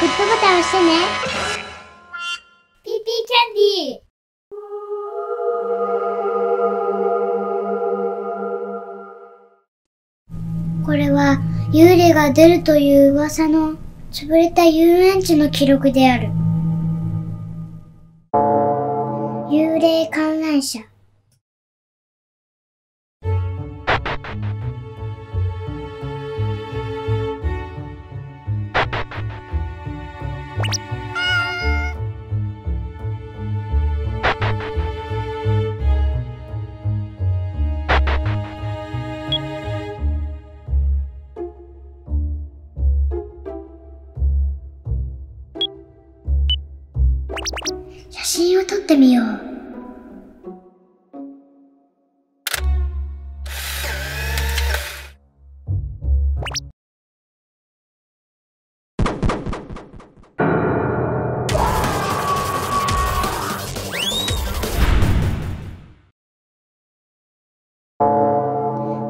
グッドボタン押してね。ピーピーキャンディー。これは幽霊が出るという噂の潰れた遊園地の記録である。幽霊観覧車。写真を撮ってみよう。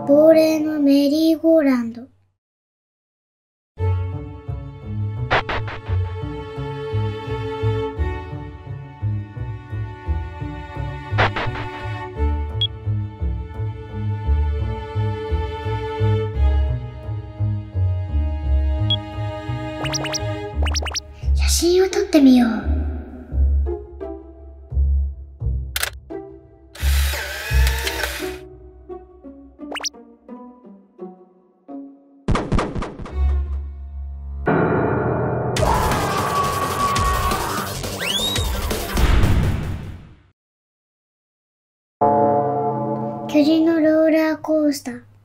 亡霊のメリーゴーランド。ってみよう。巨人のローラーコースター。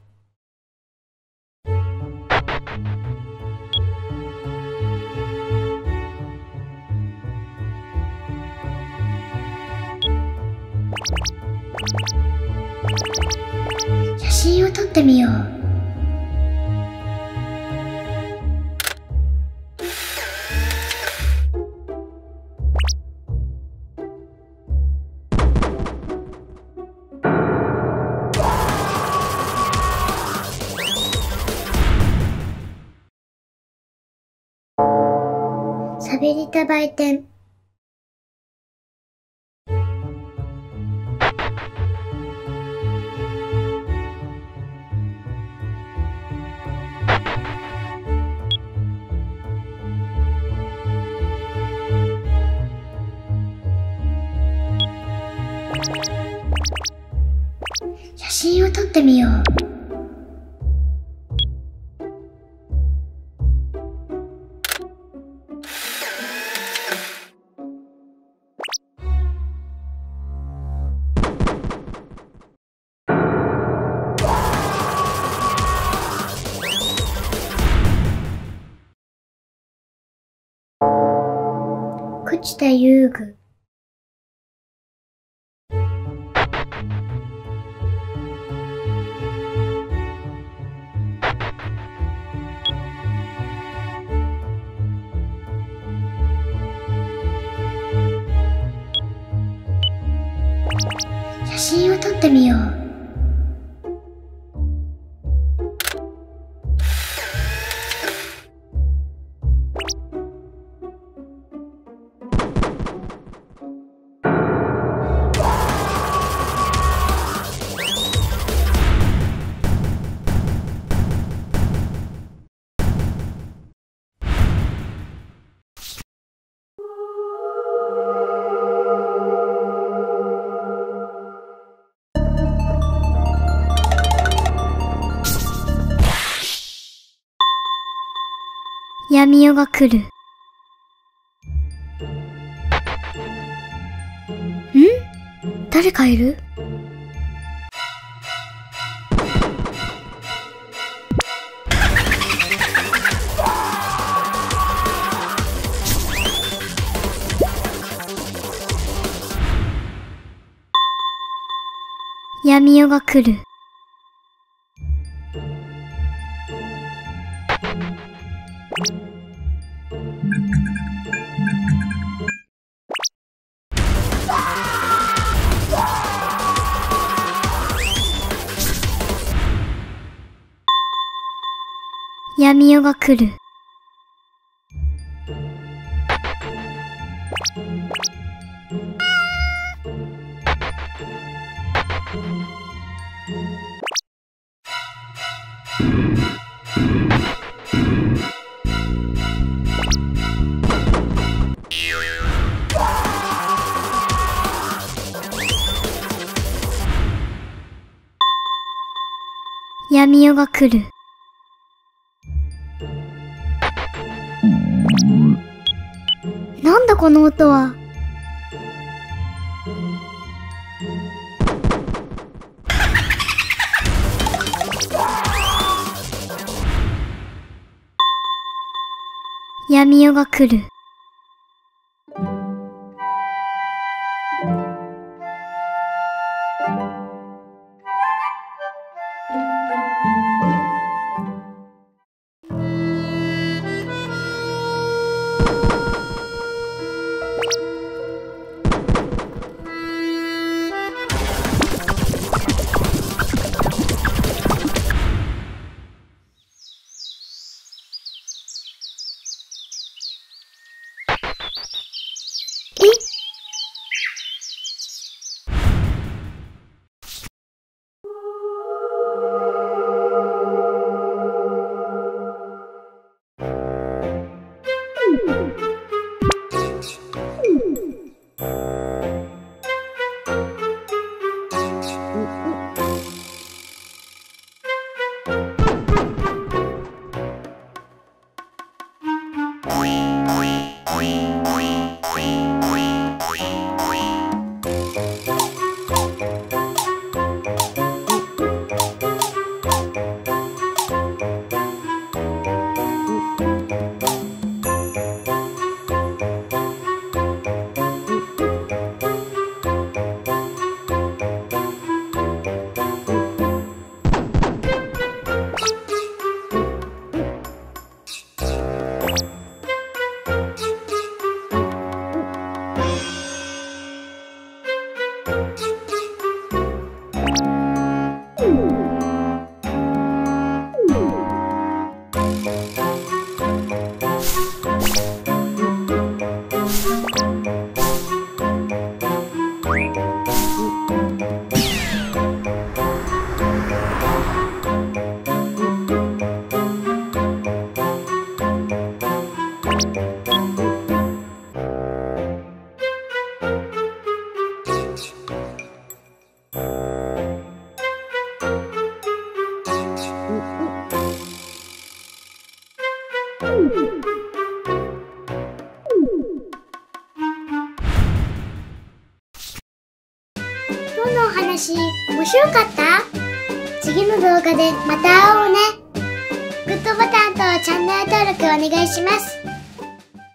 写真を撮ってみよう。喋りた売店。写真を撮ってみよう。朽ちた遊具。写真を撮ってみよう。闇夜が来る。ん？誰かいる？闇夜が来る。闇夜が来る。闇夜が来る。なんだこの音は？闇夜が来る。え今日のお話面白かった？次の動画でまた会おうね。グッドボタンとチャンネル登録お願いします。